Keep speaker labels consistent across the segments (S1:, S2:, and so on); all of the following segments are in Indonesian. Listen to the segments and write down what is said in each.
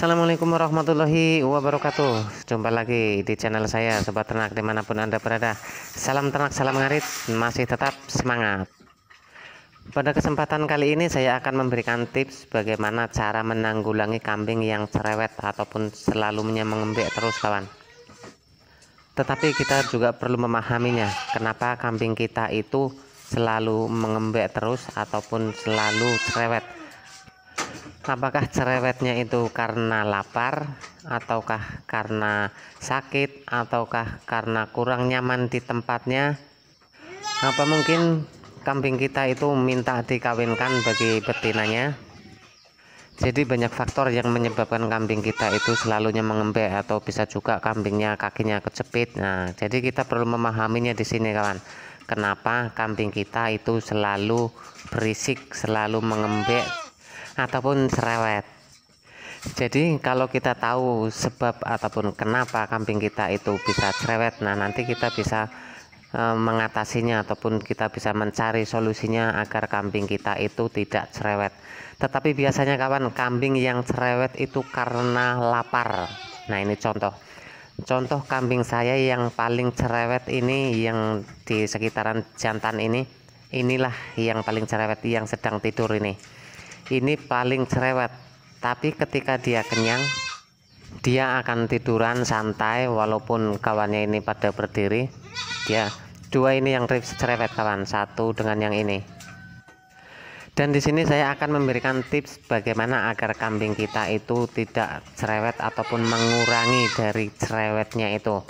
S1: Assalamualaikum warahmatullahi wabarakatuh. Jumpa lagi di channel saya Sobat Ternak di mana pun Anda berada. Salam ternak, salam ngarit Masih tetap semangat. Pada kesempatan kali ini saya akan memberikan tips Bagaimana cara menanggulangi kambing yang cerewet Ataupun selalu mengembek terus kawan. Tetapi kita juga perlu memahaminya. Kenapa kambing kita itu selalu mengembek terus Ataupun selalu cerewet apakah cerewetnya itu karena lapar ataukah karena sakit ataukah karena kurang nyaman di tempatnya? Apa mungkin kambing kita itu minta dikawinkan bagi betinanya? Jadi banyak faktor yang menyebabkan kambing kita itu selalunya mengembek atau bisa juga kambingnya kakinya kecepit nah jadi kita perlu memahaminya di sini kawan. Kenapa kambing kita itu selalu berisik selalu mengembek ataupun cerewet. Jadi kalau kita tahu sebab ataupun kenapa kambing kita itu bisa cerewet nah nanti kita bisa e, mengatasinya ataupun kita bisa mencari solusinya agar kambing kita itu tidak cerewet. Tetapi biasanya kawan kambing yang cerewet itu karena lapar. Nah ini contoh. Contoh kambing saya yang paling cerewet ini yang di sekitaran jantan ini inilah yang paling cerewet yang sedang tidur ini ini paling cerewet. Tapi ketika dia kenyang dia akan tiduran santai walaupun kawannya ini pada berdiri. Dia dua ini yang cerewet kawan. Satu dengan yang ini. Dan di sini saya akan memberikan tips bagaimana agar kambing kita itu tidak cerewet ataupun mengurangi dari cerewetnya itu.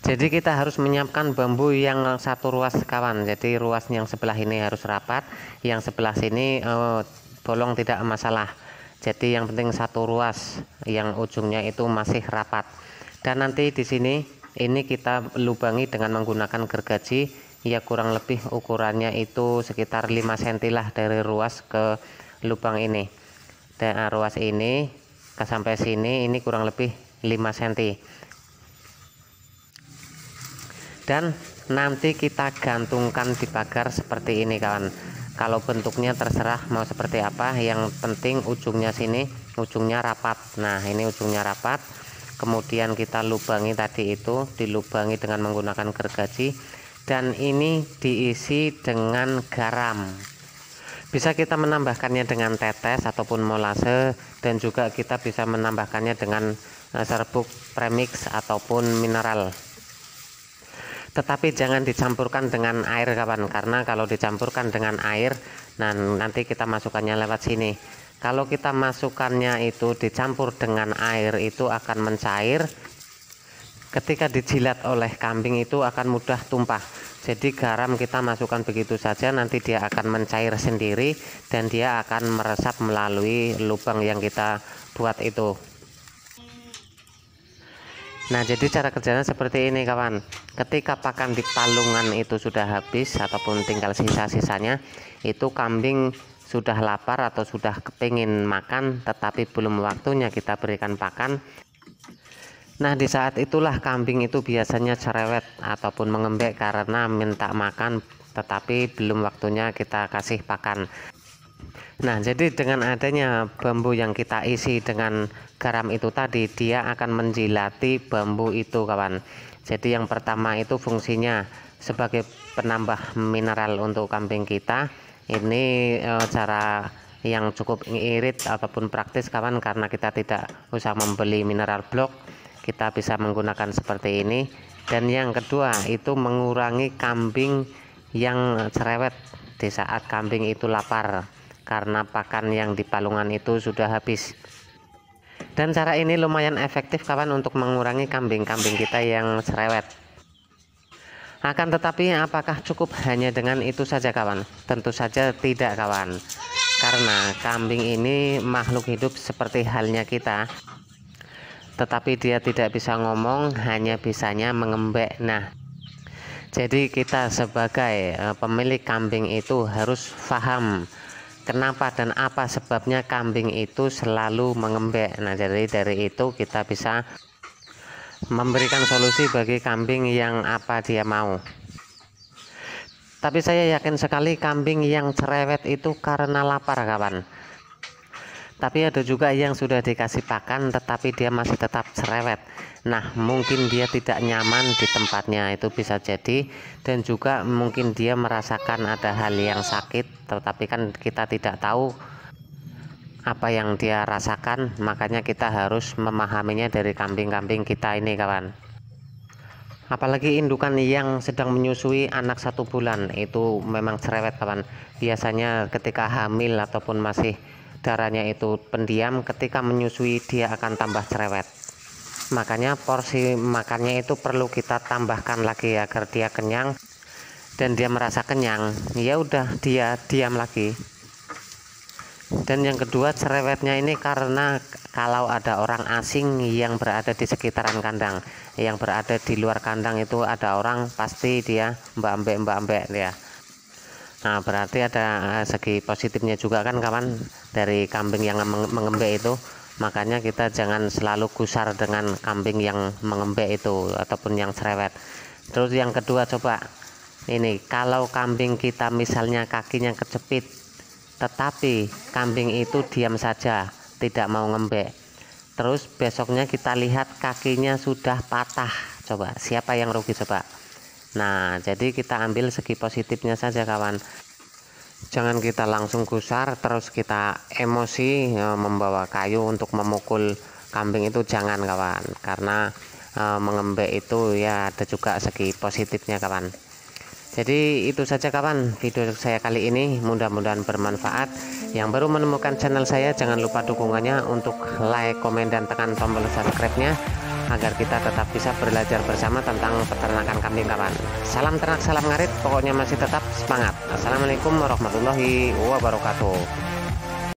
S1: Jadi kita harus menyiapkan bambu yang satu ruas kawan. Jadi ruas yang sebelah ini harus rapat yang sebelah sini eh, bolong tidak masalah. Jadi yang penting satu ruas yang ujungnya itu masih rapat. Dan nanti di sini ini kita lubangi dengan menggunakan gergaji. Ya kurang lebih ukurannya itu sekitar 5 cm lah dari ruas ke lubang ini. Dan ruas ini ke sampai sini ini kurang lebih 5 cm dan nanti kita gantungkan di pagar seperti ini kawan kalau bentuknya terserah mau seperti apa yang penting ujungnya sini ujungnya rapat. Nah ini ujungnya rapat. Kemudian kita lubangi tadi itu dilubangi dengan menggunakan gergaji. Dan ini diisi dengan garam. Bisa kita menambahkannya dengan tetes ataupun molase dan juga kita bisa menambahkannya dengan eh, serbuk premix ataupun mineral tetapi jangan dicampurkan dengan air kawan. Karena kalau dicampurkan dengan air nah nanti kita masukkannya lewat sini. Kalau kita masukkannya itu dicampur dengan air itu akan mencair. Ketika dijilat oleh kambing itu akan mudah tumpah. Jadi garam kita masukkan begitu saja nanti dia akan mencair sendiri dan dia akan meresap melalui lubang yang kita buat itu Nah jadi cara kerjanya seperti ini kawan. Ketika pakan di palungan itu sudah habis ataupun tinggal sisa-sisanya itu kambing sudah lapar atau sudah kepingin makan tetapi belum waktunya kita berikan pakan. Nah di saat itulah kambing itu biasanya cerewet ataupun mengembek karena minta makan tetapi belum waktunya kita kasih pakan Nah, jadi dengan adanya bambu yang kita isi dengan garam itu tadi, dia akan menjilati bambu itu, kawan. Jadi yang pertama itu fungsinya sebagai penambah mineral untuk kambing kita. Ini e, cara yang cukup irit ataupun praktis, kawan, karena kita tidak usah membeli mineral block. Kita bisa menggunakan seperti ini. Dan yang kedua itu mengurangi kambing yang cerewet di saat kambing itu lapar karena pakan yang di palungan itu sudah habis. Dan cara ini lumayan efektif kawan untuk mengurangi kambing-kambing kita yang cerewet. Akan tetapi apakah cukup hanya dengan itu saja kawan? Tentu saja tidak kawan. Karena kambing ini makhluk hidup seperti halnya kita. Tetapi dia tidak bisa ngomong hanya bisanya mengembek. Nah jadi kita sebagai eh, pemilik kambing itu harus paham kenapa dan apa sebabnya kambing itu selalu mengembek? Nah jadi dari itu kita bisa memberikan solusi bagi kambing yang apa dia mau. Tapi saya yakin sekali kambing yang cerewet itu karena lapar kawan tapi ada juga yang sudah dikasih pakan tetapi dia masih tetap cerewet. Nah mungkin dia tidak nyaman di tempatnya itu bisa jadi. Dan juga mungkin dia merasakan ada hal yang sakit tetapi kan kita tidak tahu apa yang dia rasakan makanya kita harus memahaminya dari kambing-kambing kita ini kawan. Apalagi indukan yang sedang menyusui anak satu bulan itu memang cerewet kawan. Biasanya ketika hamil ataupun masih darahnya itu pendiam ketika menyusui dia akan tambah cerewet. Makanya porsi makannya itu perlu kita tambahkan lagi agar dia kenyang. Dan dia merasa kenyang ya udah dia diam lagi. Dan yang kedua cerewetnya ini karena kalau ada orang asing yang berada di sekitaran kandang yang berada di luar kandang itu ada orang pasti dia mbak mbak mbak mbak ya Nah, berarti ada eh, segi positifnya juga kan kawan dari kambing yang mengembek itu. Makanya kita jangan selalu gusar dengan kambing yang mengembek itu ataupun yang cerewet. Terus yang kedua coba ini kalau kambing kita misalnya kakinya kecepit tetapi kambing itu diam saja tidak mau ngembek. Terus besoknya kita lihat kakinya sudah patah. Coba siapa yang rugi coba? Nah, jadi kita ambil segi positifnya saja kawan. Jangan kita langsung gusar terus kita emosi e, membawa kayu untuk memukul kambing itu jangan kawan karena e, mengembek itu ya ada juga segi positifnya kawan. Jadi itu saja kawan video saya kali ini mudah-mudahan bermanfaat. Yang baru menemukan channel saya jangan lupa dukungannya untuk like, komen dan tekan tombol subscribe-nya agar kita tetap bisa belajar bersama tentang peternakan kambing kawan. Salam ternak, salam ngarit, pokoknya masih tetap semangat. Assalamualaikum warahmatullahi wabarakatuh.